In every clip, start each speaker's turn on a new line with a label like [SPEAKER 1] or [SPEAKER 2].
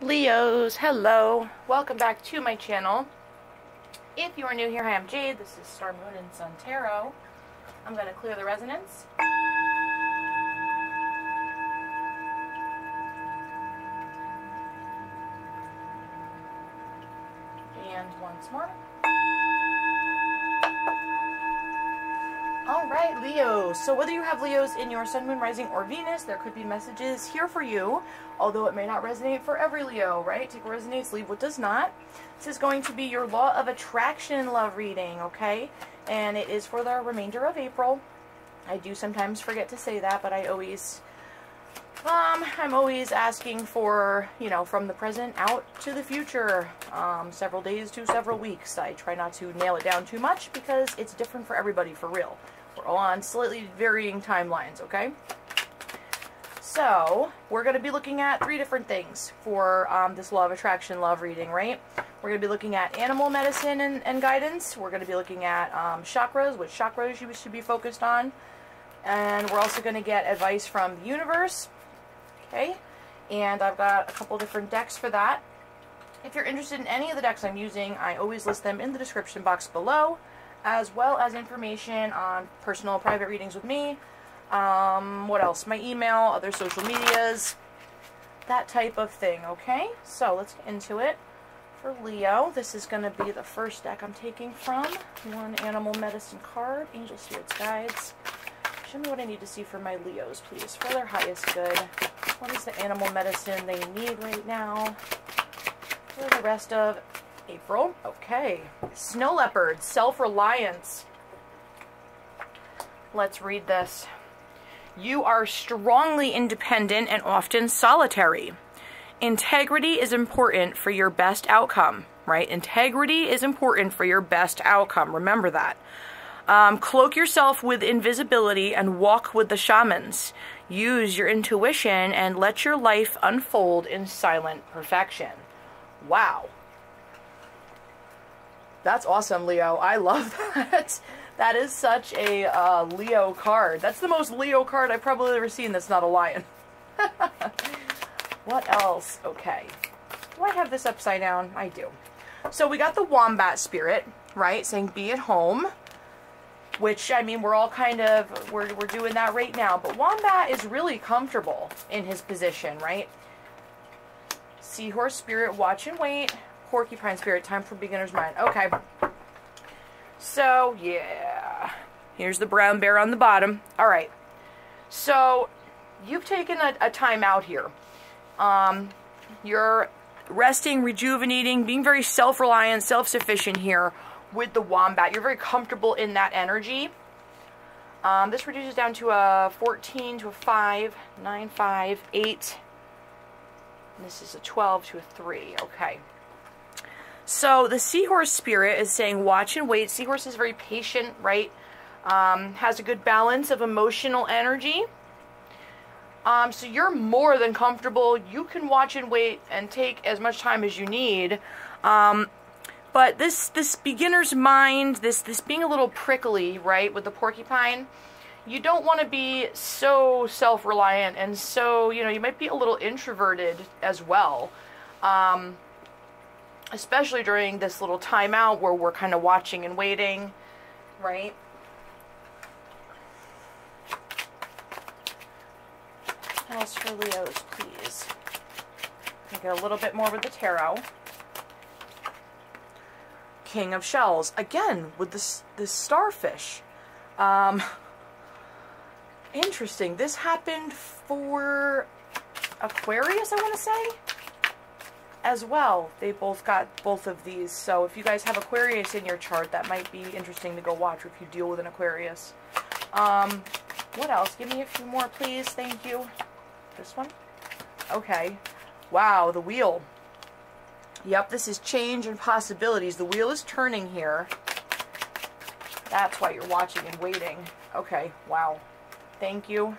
[SPEAKER 1] Leos, hello. Welcome back to my channel. If you are new here, I'm Jade. This is Star Moon and Sun Tarot. I'm going to clear the resonance. And once more. All right, Leo. So whether you have Leos in your Sun, Moon, Rising, or Venus, there could be messages here for you, although it may not resonate for every Leo, right? Take what resonates, leave what does not. This is going to be your Law of Attraction love reading, okay? And it is for the remainder of April. I do sometimes forget to say that, but I always, um, I'm always asking for, you know, from the present out to the future, um, several days to several weeks. I try not to nail it down too much because it's different for everybody, for real. We're all on slightly varying timelines, okay? So, we're going to be looking at three different things for um, this Law of Attraction love reading, right? We're going to be looking at animal medicine and, and guidance. We're going to be looking at um, chakras, which chakras you should be focused on. And we're also going to get advice from the universe, okay? And I've got a couple different decks for that. If you're interested in any of the decks I'm using, I always list them in the description box below as well as information on personal private readings with me. Um, what else? My email, other social medias, that type of thing, okay? So let's get into it. For Leo, this is going to be the first deck I'm taking from. One animal medicine card, angel spirits guides. Show me what I need to see for my Leos, please, for their highest good. What is the animal medicine they need right now for the rest of April. Okay. Snow leopard, self-reliance. Let's read this. You are strongly independent and often solitary. Integrity is important for your best outcome, right? Integrity is important for your best outcome. Remember that. Um, cloak yourself with invisibility and walk with the shamans. Use your intuition and let your life unfold in silent perfection. Wow. That's awesome, Leo. I love that. that is such a uh, Leo card. That's the most Leo card I've probably ever seen that's not a lion. what else? Okay. Do I have this upside down? I do. So we got the wombat spirit, right? Saying be at home. Which, I mean, we're all kind of, we're, we're doing that right now. But wombat is really comfortable in his position, right? Seahorse spirit, watch and wait. Porcupine Spirit, Time for Beginner's Mind. Okay. So, yeah. Here's the brown bear on the bottom. All right. So, you've taken a, a time out here. Um, you're resting, rejuvenating, being very self-reliant, self-sufficient here with the wombat. You're very comfortable in that energy. Um, this reduces down to a 14 to a 5, 9, 5, 8. this is a 12 to a 3. Okay. So the seahorse spirit is saying watch and wait. Seahorse is very patient, right? Um, has a good balance of emotional energy. Um, so you're more than comfortable. You can watch and wait and take as much time as you need. Um, but this this beginner's mind, this this being a little prickly, right, with the porcupine, you don't want to be so self-reliant and so, you know, you might be a little introverted as well. Um, especially during this little timeout where we're kind of watching and waiting, right? else for Leos, please? Get a little bit more with the tarot. King of Shells. Again, with this, this starfish. Um, interesting. This happened for Aquarius, I want to say? As well. They both got both of these. So if you guys have Aquarius in your chart, that might be interesting to go watch if you deal with an Aquarius. Um, what else? Give me a few more, please. Thank you. This one? Okay. Wow, the wheel. Yep, this is change and possibilities. The wheel is turning here. That's why you're watching and waiting. Okay, wow. Thank you.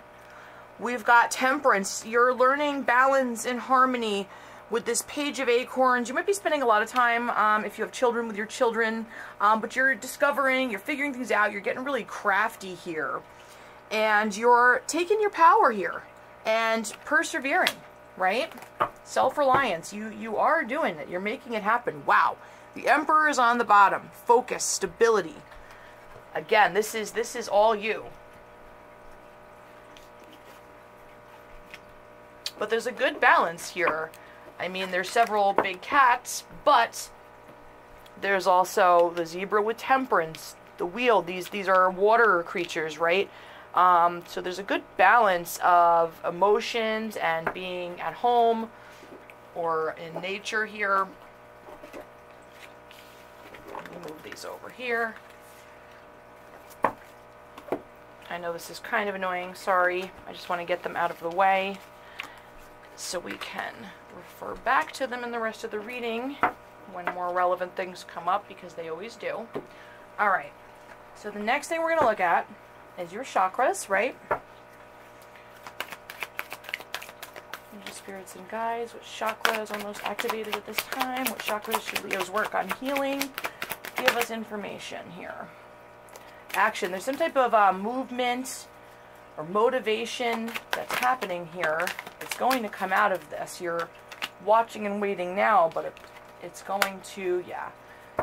[SPEAKER 1] We've got temperance. You're learning balance and harmony with this page of acorns. You might be spending a lot of time um, if you have children with your children, um, but you're discovering, you're figuring things out, you're getting really crafty here. And you're taking your power here and persevering, right? Self-reliance. You you are doing it. You're making it happen. Wow. The Emperor is on the bottom. Focus, stability. Again, this is this is all you. But there's a good balance here. I mean, there's several big cats, but there's also the zebra with temperance, the wheel. These these are water creatures, right? Um, so there's a good balance of emotions and being at home or in nature here. Move these over here. I know this is kind of annoying, sorry. I just want to get them out of the way so we can refer back to them in the rest of the reading when more relevant things come up because they always do. All right, so the next thing we're going to look at is your chakras, right? Your spirits and guides, what chakras are most activated at this time, what chakras should Leos work on healing, give us information here. Action, there's some type of uh, movement or motivation that's happening here. It's going to come out of this. You're watching and waiting now, but it, it's going to, yeah.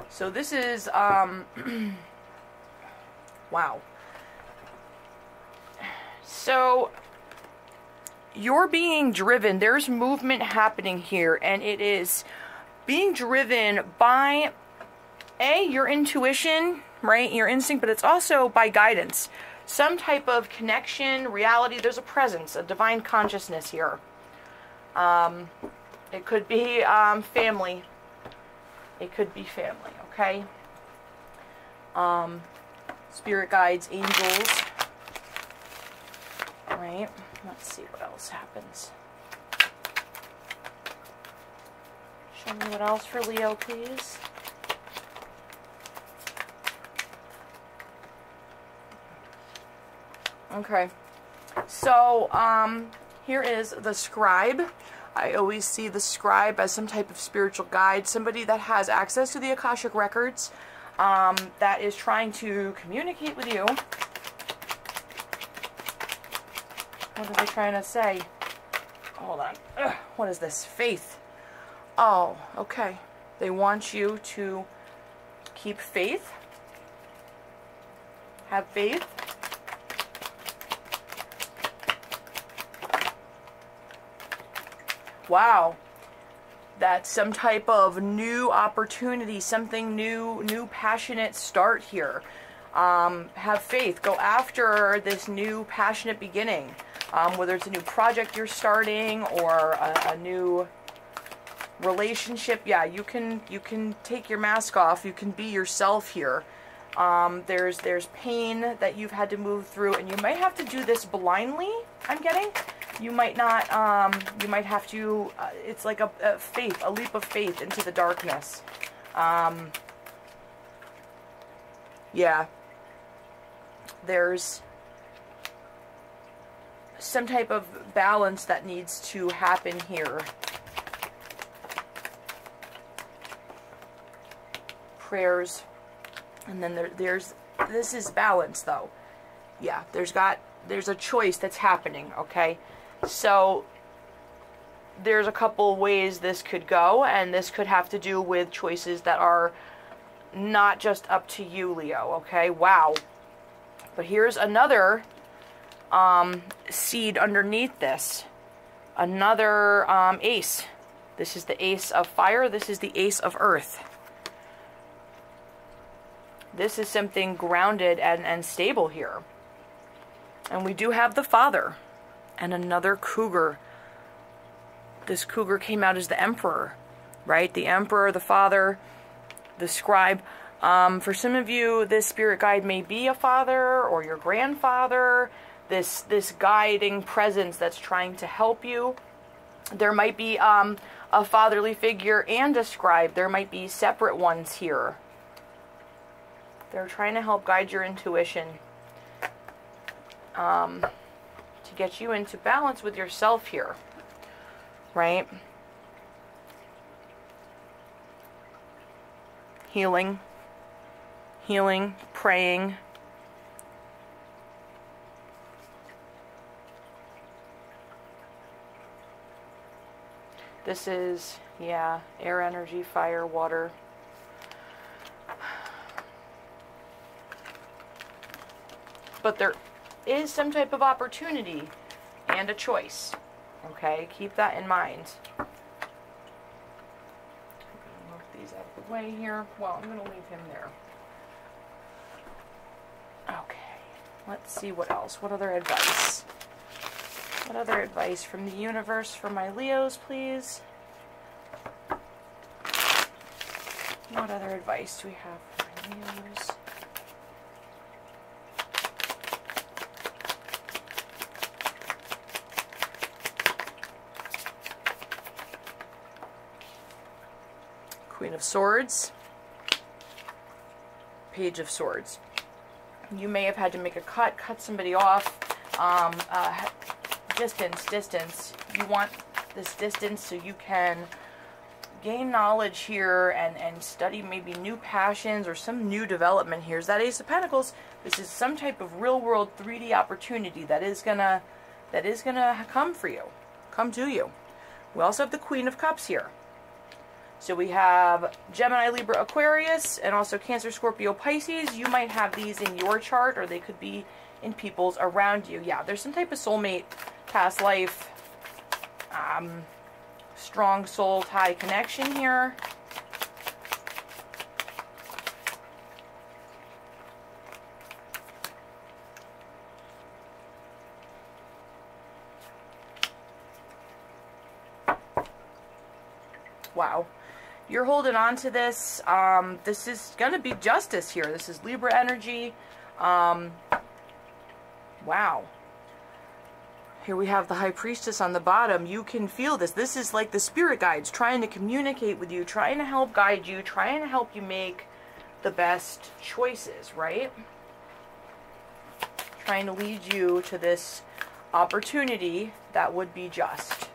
[SPEAKER 1] So this is, um, wow. So you're being driven. There's movement happening here, and it is being driven by a your intuition, right? Your instinct, but it's also by guidance. Some type of connection, reality. There's a presence, a divine consciousness here. Um, it could be um, family. It could be family. Okay. Um, spirit guides, angels right? Let's see what else happens. Show me what else for Leo, please. Okay. So, um, here is the scribe. I always see the scribe as some type of spiritual guide, somebody that has access to the Akashic records, um, that is trying to communicate with you What are they trying to say? Hold on. Ugh, what is this? Faith. Oh, okay. They want you to keep faith. Have faith. Wow. That's some type of new opportunity, something new, new passionate start here. Um, have faith. Go after this new passionate beginning um, whether it's a new project you're starting or a, a new relationship yeah you can you can take your mask off you can be yourself here um, there's there's pain that you've had to move through and you might have to do this blindly I'm getting you might not um, you might have to uh, it's like a, a, faith a leap of faith into the darkness um, yeah there's some type of balance that needs to happen here. Prayers. And then there, there's, this is balance though. Yeah, there's got, there's a choice that's happening, okay? So, there's a couple ways this could go, and this could have to do with choices that are not just up to you, Leo, okay? Wow. But here's another um, seed underneath this. Another um, ace. This is the ace of fire. This is the ace of earth. This is something grounded and, and stable here. And we do have the father and another cougar. This cougar came out as the emperor, right? The emperor, the father, the scribe. Um, for some of you, this spirit guide may be a father or your grandfather this this guiding presence that's trying to help you. There might be um, a fatherly figure and a scribe. There might be separate ones here. They're trying to help guide your intuition um, get you into balance with yourself here, right? Healing, healing, praying, This is, yeah, air energy, fire, water. But there is some type of opportunity and a choice. Okay, keep that in mind. I'm to move these out of the way here. Well, I'm to leave him there. Okay, let's see what else. What other advice? What other advice from the universe for my Leos, please? What other advice do we have for my Leos? Queen of Swords, Page of Swords. You may have had to make a cut, cut somebody off. Um, uh, distance, distance. You want this distance so you can gain knowledge here and, and study maybe new passions or some new development here. Is that Ace of Pentacles? This is some type of real world 3D opportunity that is gonna that is gonna come for you, come to you. We also have the Queen of Cups here. So we have Gemini, Libra, Aquarius, and also Cancer, Scorpio, Pisces. You might have these in your chart, or they could be in people's around you. Yeah, there's some type of soulmate, past life, um, strong soul tie connection here. Wow you're holding on to this. Um, this is going to be justice here. This is Libra energy. Um, wow. Here we have the High Priestess on the bottom. You can feel this. This is like the spirit guides trying to communicate with you, trying to help guide you, trying to help you make the best choices, right? Trying to lead you to this opportunity that would be just.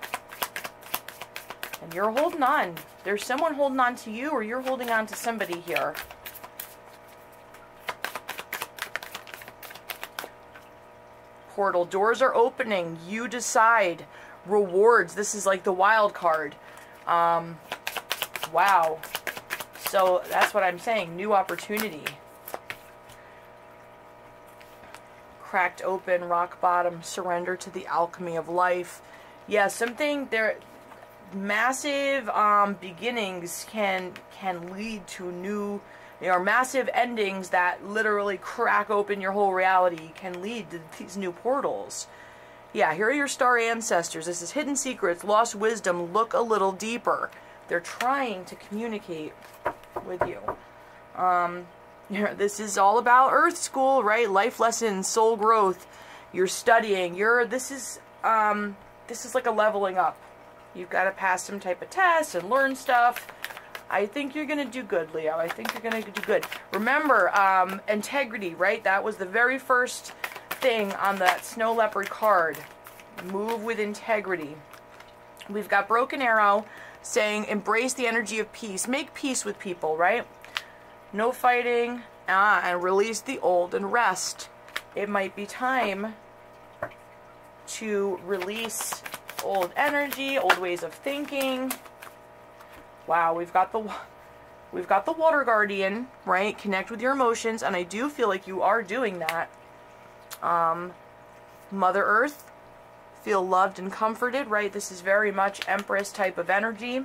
[SPEAKER 1] And you're holding on. There's someone holding on to you or you're holding on to somebody here. Portal. Doors are opening. You decide. Rewards. This is like the wild card. Um, wow. So that's what I'm saying. New opportunity. Cracked open, rock bottom, surrender to the alchemy of life. Yeah, something there massive um, beginnings can can lead to new you know, massive endings that literally crack open your whole reality can lead to these new portals. Yeah, here are your star ancestors. This is hidden secrets, lost wisdom. Look a little deeper. They're trying to communicate with you. Um, this is all about Earth School, right? Life lessons, soul growth. You're studying. You're. This is. Um, this is like a leveling up You've got to pass some type of test and learn stuff. I think you're going to do good, Leo. I think you're going to do good. Remember, um, integrity, right? That was the very first thing on that snow leopard card. Move with integrity. We've got Broken Arrow saying embrace the energy of peace. Make peace with people, right? No fighting. Ah, and release the old and rest. It might be time to release old energy, old ways of thinking. Wow, we've got the we've got the water guardian, right? Connect with your emotions, and I do feel like you are doing that. Um, Mother Earth, feel loved and comforted, right? This is very much Empress type of energy.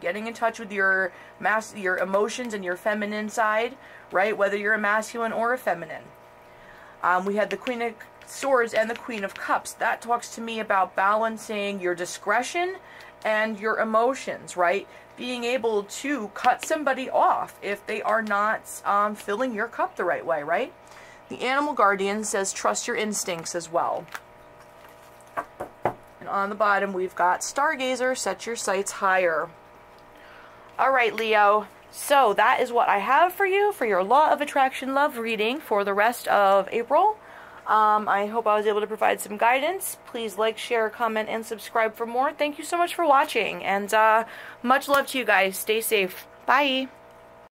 [SPEAKER 1] Getting in touch with your mass, your emotions and your feminine side, right? Whether you're a masculine or a feminine. Um, we had the Queen of Swords and the Queen of Cups. That talks to me about balancing your discretion and your emotions, right? Being able to cut somebody off if they are not um, filling your cup the right way, right? The Animal Guardian says trust your instincts as well. And on the bottom, we've got Stargazer, set your sights higher. All right, Leo. So that is what I have for you for your Law of Attraction Love reading for the rest of April. Um, I hope I was able to provide some guidance. Please like, share, comment, and subscribe for more. Thank you so much for watching, and uh, much love to you guys. Stay safe. Bye.